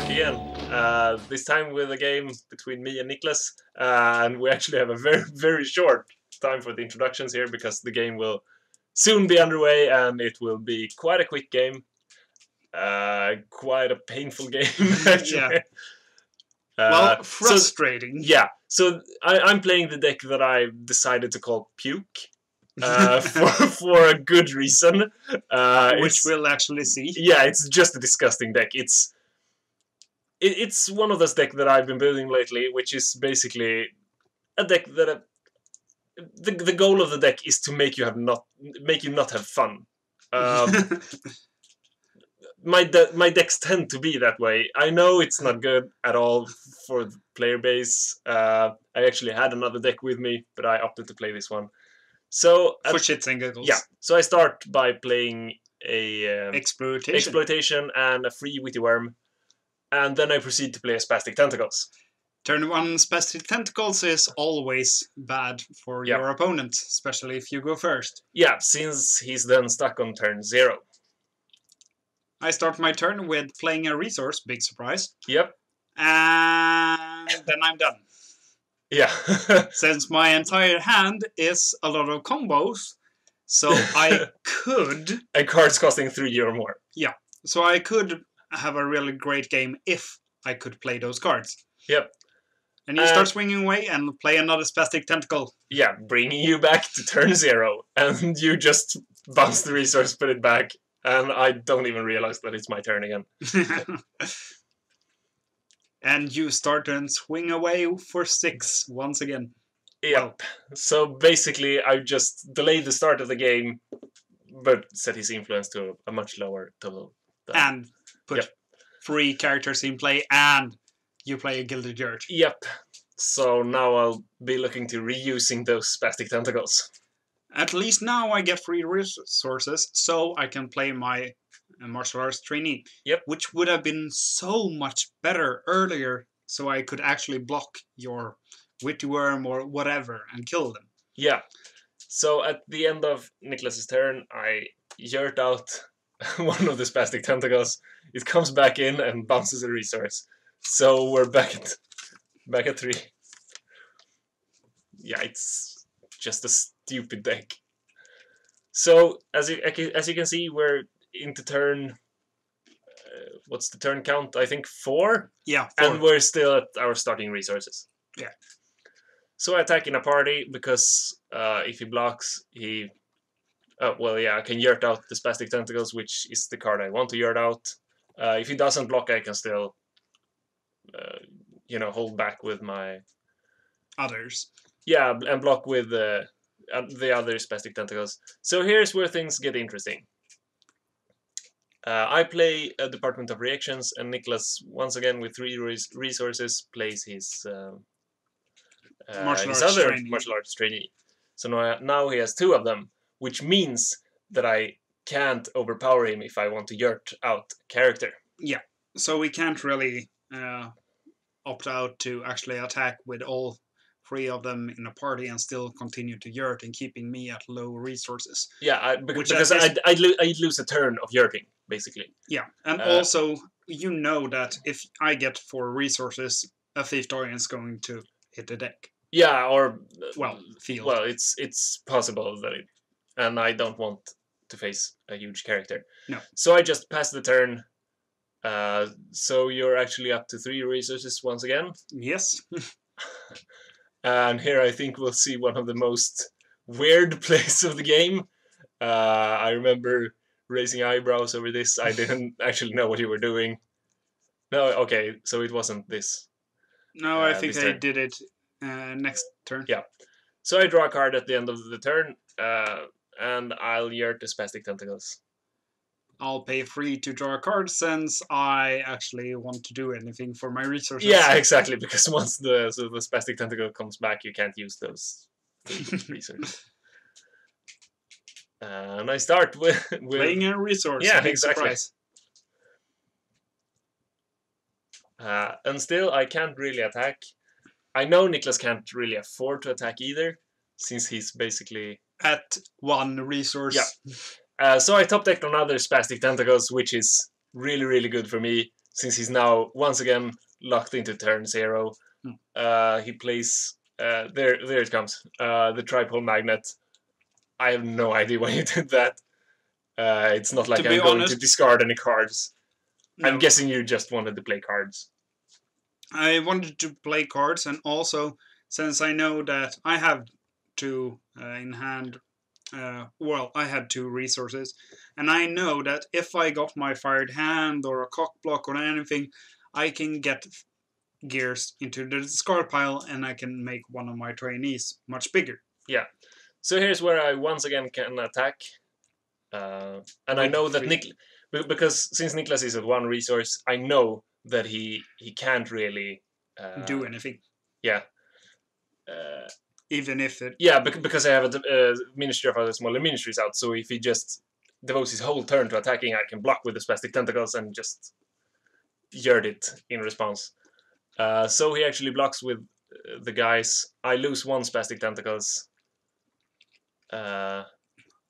back again. Uh, this time with a game between me and Niklas, uh, and we actually have a very, very short time for the introductions here because the game will soon be underway and it will be quite a quick game. Uh, quite a painful game, actually. Yeah. Uh, well, so- frustrating. yeah, so I, I'm playing the deck that I decided to call Puke. Uh, for for a good reason. Uh, which we'll actually see. yeah, it's just a disgusting deck. It's it, it's one of those decks that I've been building lately, which is basically a deck that uh, the the goal of the deck is to make you have not make you not have fun. Um, my de- my decks tend to be that way. I know it's not good at all for the player base. Uh, I actually had another deck with me, but I opted to play this one. So at- For shits and giggles. yeah, so I start by playing a um, Exploitation. exploitation and a free witty worm, and then I proceed to play spastic tentacles. Turn one spastic tentacles is always bad for Yeah. your opponent, especially if you go first. Yeah, since he's then stuck on turn zero. I start my turn with playing a resource, big surprise, Yep. and then I'm done. Yeah. Since my entire hand is a lot of combos, so I could, and cards costing three or more. Yeah. So I could have a really great game if I could play those cards. Yep. And you Uh, start swinging away and play another spastic tentacle. Yeah, bringing you back to turn zero, and you just bounce the resource, put it back, and I don't even realize that it's my turn again. and you start and swing away for six once again. Yep. So basically, I just delayed the start of the game, but set his influence to a much lower total. than- And put Yep. three characters in play, and you play a Gilded Yurt. Yep. So now I'll be looking to reusing those spastic tentacles. At least now I get free resources, so I can play my uh, martial arts trainee. Yep. Which would have been so much better earlier, so I could actually block your witty worm or whatever and kill them. Yeah. So at the end of Niklas's turn, I yurt out one of the spastic tentacles. It comes back in and bounces a resource. So we're back at back at three. Yeah, it's just a stupid deck. So as you as you can see, we're into turn. Uh, what's the turn count? I think four. Yeah, And we're still at our starting resources. Yeah. So I attack in a party because uh, if he blocks, he. Oh, well, yeah, I can yurt out the Spastic Tentacles, which is the card I want to yurt out. Uh, if he doesn't block, I can still, uh, you know, hold back with my. others. Yeah, and block with uh, uh, the other Spastic Tentacles. So here's where things get interesting. Uh, I play a Department of Reactions, and Niklas, once again with three res- resources, plays his, um, uh, Martial his arts other trainee. martial arts trainee. So now, now he has two of them, which means that I can't overpower him if I want to yurt out character. Yeah, so we can't really uh, opt out to actually attack with all three of them in a party and still continue to yurt and keeping me at low resources. Yeah, I, bec- Which because I I'd, lo- I'd lose a turn of yurting, basically. Yeah, and Uh, also you know that if I get four resources, a Thief is going to hit the deck. Yeah, or Well, field. Well, it's it's possible that it, and I don't want to face a huge character. No. So I just pass the turn. Uh, so you're actually up to three resources once again, yes. and here I think we'll see one of the most weird plays of the game. Uh, I remember raising eyebrows over this. I didn't actually know what you were doing. No, okay, so it wasn't this. No, I Uh, think this I turn. did it uh, next turn. Yeah. So I draw a card at the end of the turn, uh, and I'll yurt the spastic tentacles. I'll pay free to draw a card since I actually want to do anything for my resources. Yeah, exactly. Because once the so the spastic tentacle comes back, you can't use those resources. and I start with, with Playing a resource. Yeah, exactly. surprise. uh, and still I can't really attack. I know Niklas can't really afford to attack either, since he's basically. At one resource. Yeah. Uh, so I top decked on other spastic tentacles, which is really really good for me. since he's now once again locked into turn zero. Hmm. Uh, he plays. Uh, there, there it comes. Uh, the tripole magnet. I have no idea why he did that. Uh, it's not like To I'm going to discard any cards. I'm guessing you just wanted to play cards. I wanted to play cards, and also since I know that I have two uh, in hand, uh, well, I had two resources, and I know that if I got my fired hand or a cock block or anything, I can get gears into the discard pile, and I can make one of my trainees much bigger. Yeah. So here's where I once again can attack. Uh, and I know that. Nick, because since Niklas is at one resource, I know that he he can't really uh, do anything, Yeah. Even if it. yeah, bec- because I have a uh, Ministry of Other Smaller Ministries out, so if he just devotes his whole turn to attacking, I can block with the Spastic Tentacles and just yard it in response. Uh, so he actually blocks with uh, the guys. I lose one Spastic Tentacles. Uh,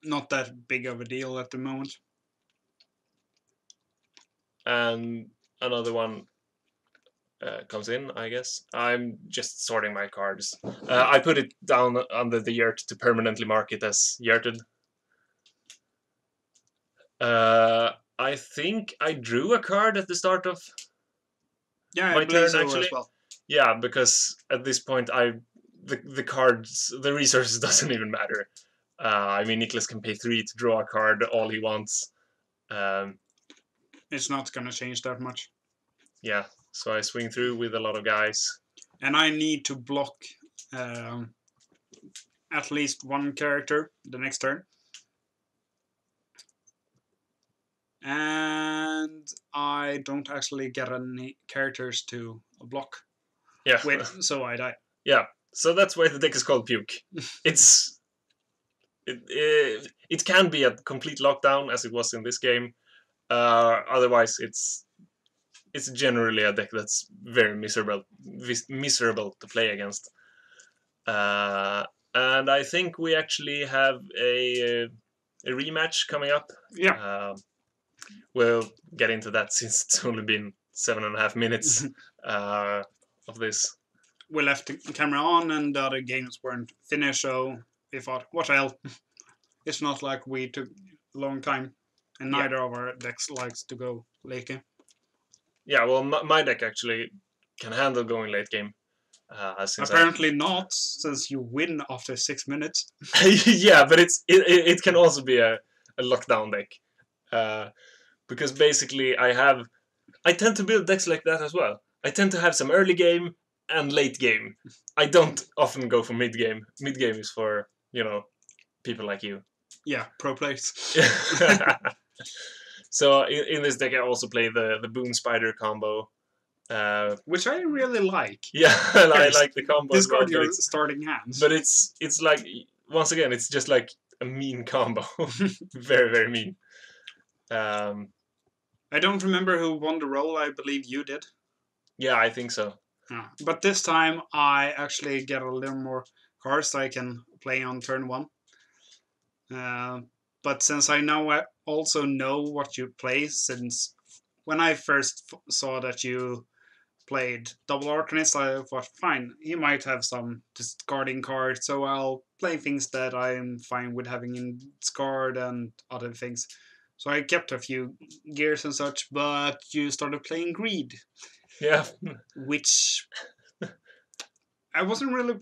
Not that big of a deal at the moment. and another one uh, comes in, I guess. I'm just sorting my cards. Uh, I put it down under the yurt to permanently mark it as yurted. Uh, I think I drew a card at the start of. Yeah, My turn, so actually. as well. Yeah, because at this point, I the the cards, the resources doesn't even matter. Uh, I mean, Niklas can pay three to draw a card all he wants. Um, It's not gonna change that much. yeah, so I swing through with a lot of guys. and I need to block um, at least one character the next turn. And I don't actually get any characters to block Yeah. with, so I die. Yeah, so that's why the deck is called Puke. It's it, it, it can be a complete lockdown as it was in this game. Uh, otherwise, it's it's generally a deck that's very miserable miserable to play against. Uh, and I think we actually have a a rematch coming up. Yeah. Um, we'll get into that since it's only been seven and a half minutes uh, of this. We left the camera on and the other games weren't finished, so we thought, what hell? It's not like we took a long time, and Yeah. neither of our decks likes to go late. Yeah, well, my, my deck actually can handle going late game. Uh, since I- Apparently not, since you win after six minutes. yeah, but it's it, it, it can also be a, a lockdown deck. Uh, because basically I have I tend to build decks like that as well. I tend to have some early game and late game. I don't often go for mid game. Mid game is for, you know, people like you. Yeah, pro plays. so in, in this deck I also play the the boom spider combo. Uh, which I really like. yeah, I like the combo. well, Discard your it's- starting hands. but it's it's like once again it's just like a mean combo very very mean um I don't remember who won the role. I believe you did. yeah i think so Yeah. But this time I actually get a little more cards I can play on turn one. Uh, but since I now I also know what you play, since when I first f- saw that you played Double Arcanist, I thought, fine, he might have some discarding cards, so I'll play things that I'm fine with having in discard and other things. So I kept a few gears and such, but you started playing Greed yeah which I wasn't really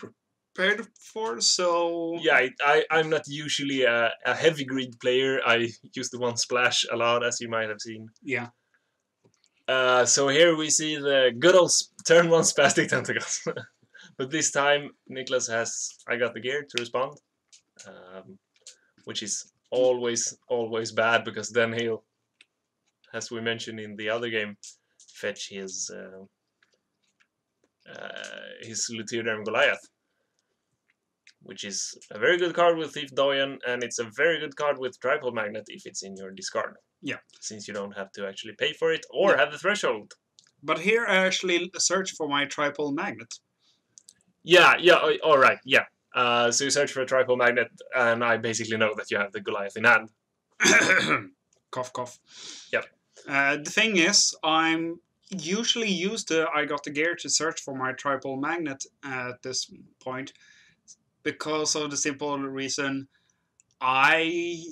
prepared for. So yeah I, I i'm not usually a, a heavy greed player. I use the one splash a lot as you might have seen. Yeah, uh so here we see the good old turn one spastic tentacles. But this time Niklas has i got the gear to respond um, which is always always bad because then he'll as we mentioned in the other game fetch his uh, uh, his Luthierderm Goliath which is a very good card with Thief Doyen and it's a very good card with Tripod Magnet if it's in your discard Yeah. since you don't have to actually pay for it or Yeah. have the threshold but here I actually search for my triple magnet. Yeah, yeah, all right, yeah. Uh, so you search for a tripole magnet, and I basically know that you have the Goliath in hand. cough, cough. Yep. Uh, the thing is, I'm usually used to I got the gear to search for my tripole magnet at this point because of the simple reason I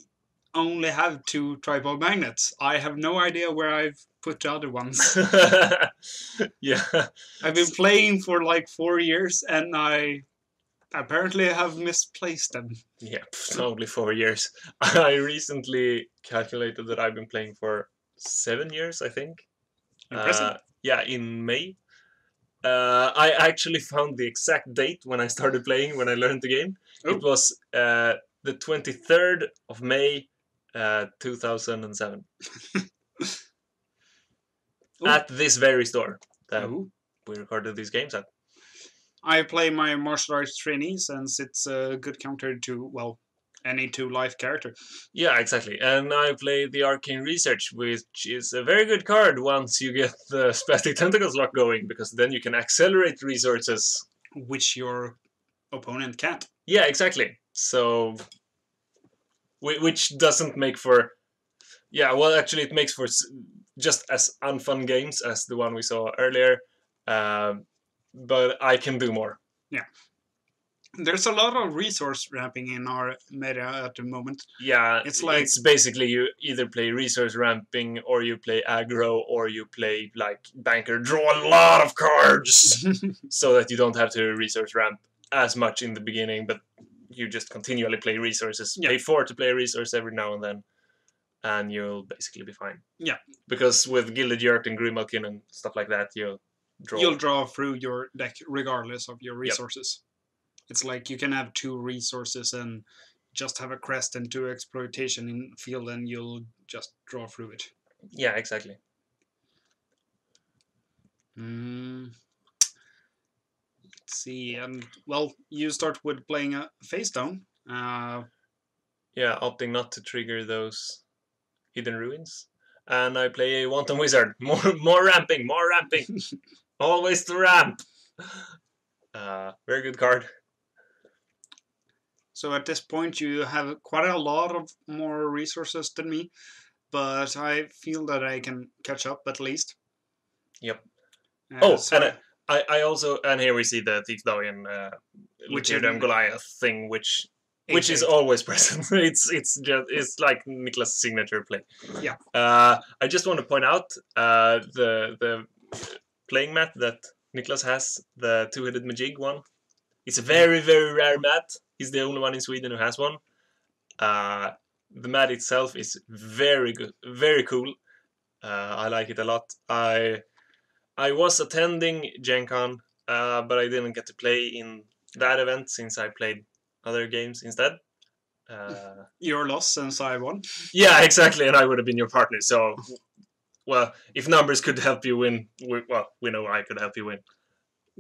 only have two tripole magnets. I have no idea where I've put the other ones. yeah. I've been playing for like four years and I apparently have misplaced them. Yeah, only four years. I recently calculated that I've been playing for seven years, I think. Impressive. Uh, yeah, in May. Uh, I actually found the exact date when I started playing, when I learned the game. Oh. It was uh, the 23rd of May, uh, 2007. At this very store that Ooh. we recorded these games at. I play my martial arts trainee since it's a good counter to, well, any two life character. Yeah, exactly. And I play the Arcane Research, which is a very good card once you get the Spastic Tentacles lock going, because then you can accelerate resources. which your opponent can't. Yeah, exactly. So, which doesn't make for. Yeah, well, actually, it makes for just as unfun games as the one we saw earlier. Um but I can do more. There's a lot of resource ramping in our meta at the moment. Yeah, It's like- it's basically you either play resource ramping or you play aggro or you play like banker. Draw a lot of cards so that you don't have to resource ramp as much in the beginning, but you just continually play resources. Yeah. Pay four to play a resource every now and then, and you'll basically be fine. Yeah. Because with Gilded Yurt and Grimalkin and stuff like that, you'll draw. You'll draw through your deck regardless of your resources. It's like you can have two resources and just have a crest and two exploitation in field and you'll just draw through it. Yeah, exactly. Mm. Let's see. And well, you start with playing a face down. Uh, Yeah, opting not to trigger those hidden ruins. And I play a Wanton Wizard. More more ramping, more ramping. Always to ramp. Uh, very good card. So at this point, you have quite a lot of more resources than me, but I feel that I can catch up at least. Yep. Uh, Oh, so- and I, I also and here we see the Thief Doyen uh, Which is- Goliath thing, which which is always present. it's it's just it's like Niklas' signature play. Yeah. Uh, I just want to point out uh, the the playing mat that Niklas has, the two-headed Majig one. It's a very very rare mat. He's the only one in Sweden who has one. Uh, the mat itself is very good, very cool. Uh, I like it a lot. I I was attending Gen Con, uh, but I didn't get to play in that event since I played other games instead. Uh, Your loss since I won. yeah, exactly, and I would have been your partner. So, well, if numbers could help you win, we, well, we know I could help you win.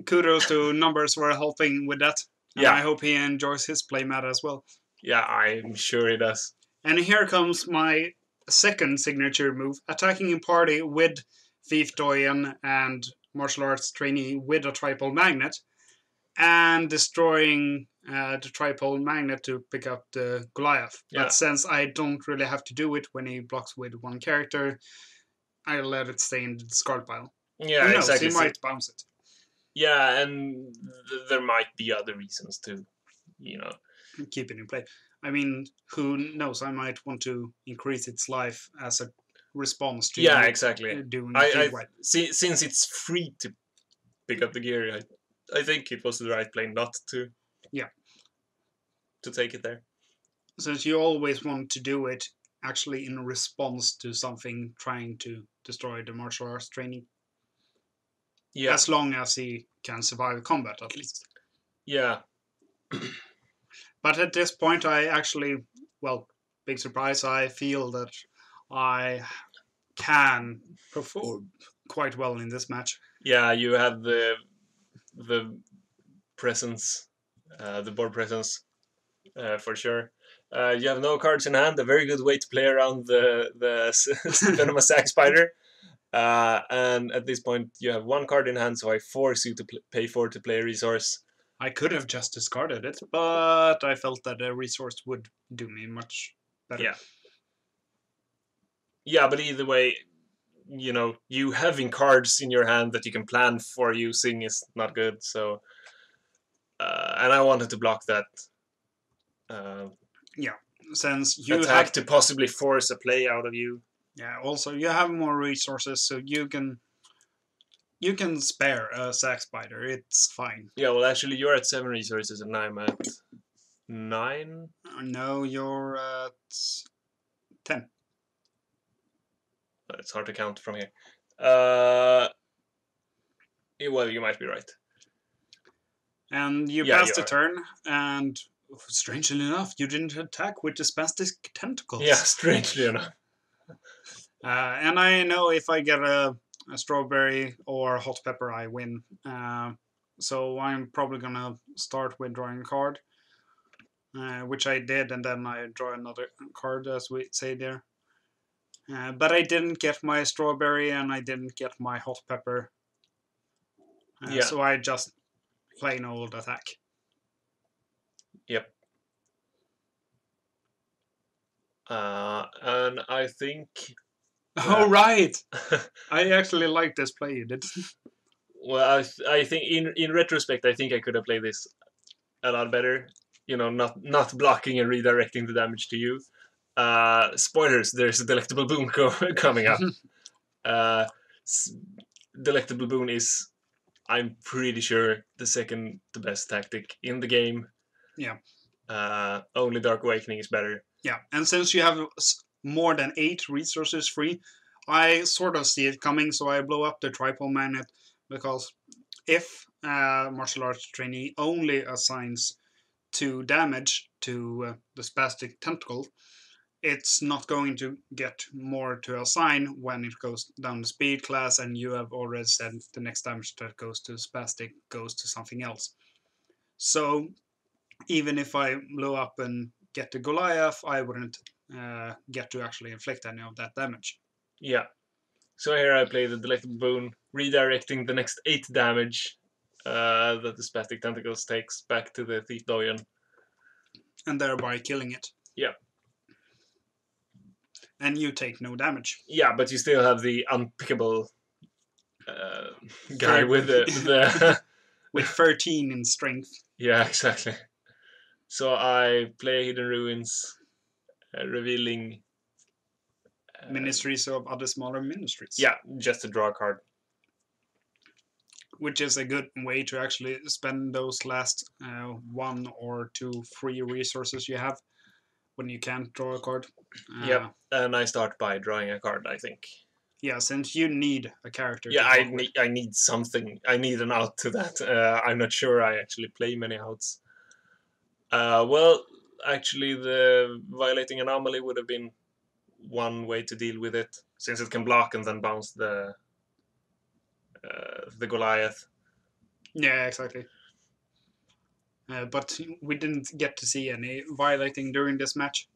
Kudos to numbers for helping with that. And Yeah. I hope he enjoys his playmat as well. Yeah, I'm sure he does. And here comes my second signature move, attacking in party with Thief Doyen and martial arts trainee with a tripole magnet, and destroying uh, the tripole magnet to pick up the Goliath. Yeah. But since I don't really have to do it when he blocks with one character, I let it stay in the discard pile. Yeah, Who knows? exactly. He might bounce it. Yeah, and th- there might be other reasons too. You know. keep it in play. I mean, who knows? I might want to increase its life as a response to Yeah, exactly. uh, doing I, I right. see, since it's free to pick up the gear, I, I think it was the right play not to. Yeah. To take it there. Since you always want to do it actually in response to something trying to destroy the martial arts training, Yeah. as long as he can survive combat at least. Yeah. But at this point, I actually, well, big surprise, I feel that I can perform quite well in this match. Yeah, you have the the presence, uh, the board presence, uh, for sure. Uh, you have no cards in hand. A very good way to play around the the venomous sack spider. Uh, and at this point, you have one card in hand, so I force you to pay for to play a resource. I could have just discarded it, but I felt that a resource would do me much better. Yeah. Yeah, but either way, you know you having cards in your hand that you can plan for using is not good. So, uh, and I wanted to block that uh, Since you attack have to possibly force a play out of you. Yeah, also you have more resources, so you can you can spare a sack spider. It's fine. Yeah, well, actually, you're at seven resources and I'm at nine. Uh, No, you're at ten. Uh, It's hard to count from here. Uh, well, you might be right. And you Yeah, passed the turn, and strangely enough, you didn't attack with the spastic tentacles. Yeah, strangely enough. Uh, and I know if I get a, a strawberry or a hot pepper, I win. Uh, so I'm probably gonna start with drawing a card, uh, which I did, and then I draw another card, as we say there. Uh, but I didn't get my strawberry, and I didn't get my hot pepper. Uh, Yeah. So I just plain old attack. Yep. Uh, and I think Oh right, I actually like this play you did. Well, I, th- I think in in retrospect, I think I could have played this a lot better. You know, not not blocking and redirecting the damage to you. Uh, spoilers: there's a delectable boon co- coming up. uh, s- delectable boon is, I'm pretty sure, the second to best tactic in the game. Yeah. Uh, only Dark Awakening is better. Yeah, and since you have more than eight resources free, I sort of see it coming, so I blow up the tripod magnet because if uh, martial arts trainee only assigns two damage to uh, the spastic tentacle, it's not going to get more to assign when it goes down the speed class, and you have already said the next damage that goes to spastic goes to something else. So even if I blow up and get the Goliath, I wouldn't uh, get to actually inflict any of that damage. Yeah. So here I play the Delectable Boon, redirecting the next 8 damage uh, that the Spastic Tentacles takes back to the Thief Doyen. and thereby killing it. Yeah. And you take no damage. Yeah, but you still have the unpickable uh, guy with the, with the With 13 in strength. yeah, exactly. So I play Hidden Ruins, revealing. uh, Ministries of other smaller ministries. Yeah, just to draw a card. Which is a good way to actually spend those last uh, one or two free resources you have when you can't draw a card. Uh, Yep. And I start by drawing a card, I think. Yeah, since you need a character. Yeah, I need, I need something. I need an out to that. Uh, I'm not sure I actually play many outs. Uh, well, actually, the violating anomaly would have been one way to deal with it, since it can block and then bounce the uh, the Goliath. Yeah, exactly. Uh, but we didn't get to see any violating during this match.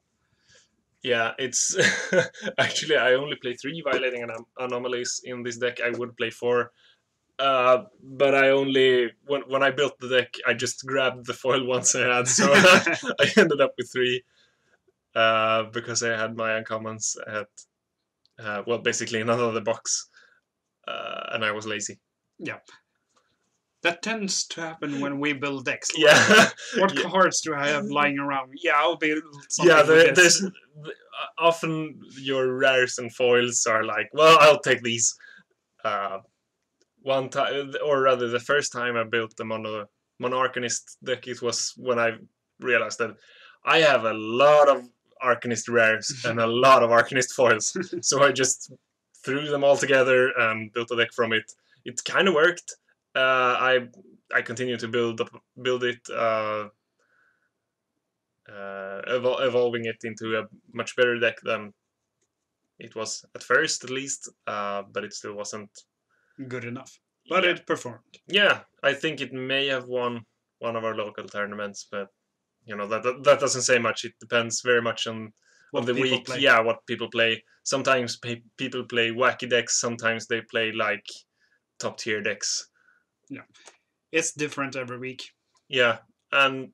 Yeah, it's actually I only play three violating anom- anomalies in this deck. I would play four, uh, but I only when when I built the deck, I just grabbed the foil ones I had, so I ended up with three uh, because I had my uncommons at uh, well, basically in another box, uh, and I was lazy. Yep. That tends to happen when we build decks. Like, Yeah, What Yeah. cards do I have lying around? Yeah, I'll build yeah. There, there's often your rares and foils are like, well, I'll take these. One time, or rather, the first time I built the mono monarchanist deck, it was when I realized that I have a lot of arcanist rares and a lot of arcanist foils. so I just threw them all together and built a deck from it. It kind of worked. Uh, I I continue to build up, build it, uh, uh, evol- evolving it into a much better deck than it was at first, at least. Uh, but it still wasn't. Good enough. But yeah. it performed. Yeah, I think it may have won one of our local tournaments, but you know that that, that doesn't say much. It depends very much on What on the week. play. Yeah, what people play. Sometimes pe- people play wacky decks. Sometimes they play like top tier decks. Yeah, it's different every week. Yeah, and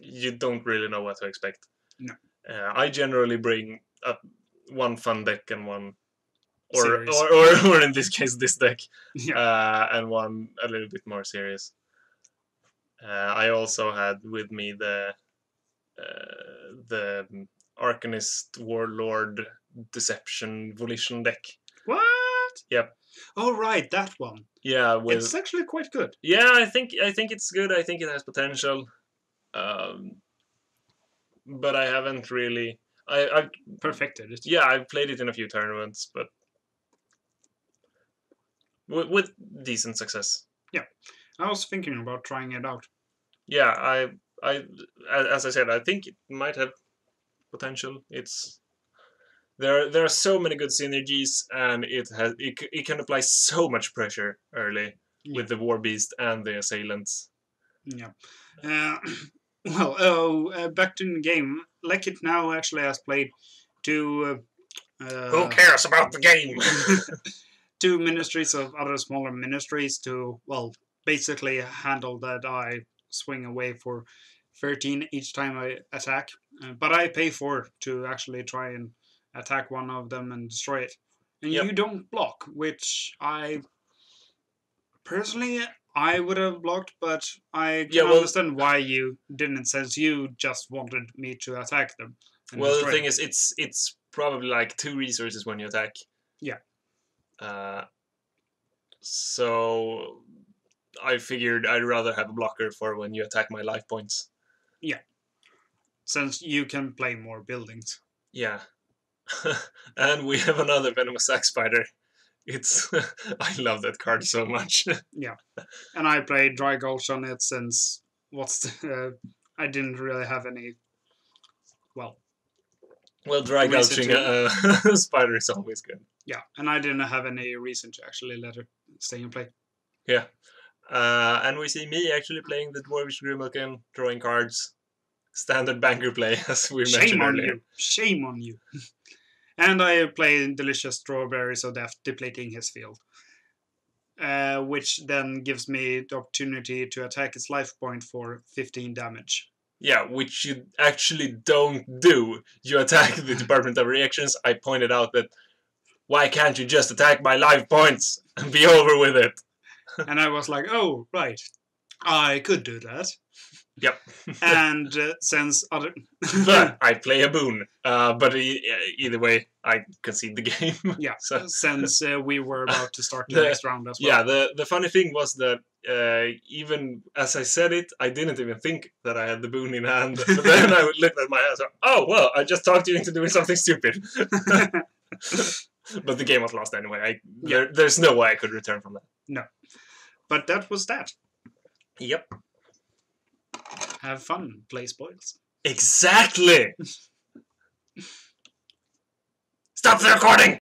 you don't really know what to expect. No. Uh, I generally bring up one fun deck and one or, or, or or in this case this deck, Yeah. uh, and one a little bit more serious. Uh, I also had with me the uh, the Arcanist Warlord Deception Volition deck. What? Yep. Oh right, that one. Yeah, with It's actually quite good. yeah, I think I think it's good. I think it has potential, um, but I haven't really. I I Perfected it. yeah, I've played it in a few tournaments, but with, with decent success. Yeah, I was thinking about trying it out. Yeah, I, I, as I said, I think it might have potential. It's there. There are so many good synergies, and it has it, it can apply so much pressure early with the war beast and the assailants. Yeah. Uh, well, oh, uh, back to the game. Like it now actually has played two. Uh, uh, cares about the game? two ministries of other smaller ministries to well basically handle that I swing away for 13 each time I attack. Uh, but I pay four to actually try and attack one of them and destroy it. And Yep. you don't block, which I personally I would have blocked, but I can Yeah, well- understand why you didn't, since you just wanted me to attack them. well, the thing them. is, it's it's probably like two resources when you attack. Yeah. Uh, so I figured I'd rather have a blocker for when you attack my life points. Yeah. Since you can play more buildings. Yeah. and we have another venomous sack spider. It's I love that card so much. Yeah. And I played Dry Gulch on it since what's the, uh, I didn't really have any. Well, well, dry gulching a uh, spider is always good. Yeah, and I didn't have any reason to actually let her stay in play. Yeah. Uh, and we see me actually playing the Dwarvish Grimalkin, drawing cards. Standard banker play, as we mentioned. Shame mentioned on earlier. you! Shame on you! and I played Delicious Strawberries of Death, depleting his field. Uh, which then gives me the opportunity to attack its life point for 15 damage. Yeah, which you actually don't do. You attack the Department of Reactions. I pointed out that why can't you just attack my life points and be over with it? and I was like, oh, right. I could do that. Yep. and uh, since other. but I play a boon. Uh, but e- either way, I concede the game. yeah, So- since uh, we were about to start the, The- next round as well. yeah, the, the funny thing was that uh, even as I said it, I didn't even think that I had the boon in hand. But then I looked at my hands. and, Oh well, I just talked you into doing something stupid. but the game was lost anyway. I, there, there's no way I could return from that. No. But that was that. Yep. Have fun, play spoils. Exactly. Stop the recording.